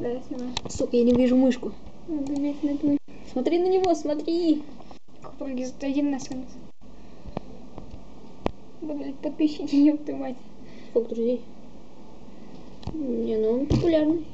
Да, я снимаю. Сука, я не вижу мышку. Надо на эту Смотри на него, смотри. Подруги, один на солнце. Да, блядь, подписчики, ёб ты мать. Сколько друзей? Не, ну он популярный.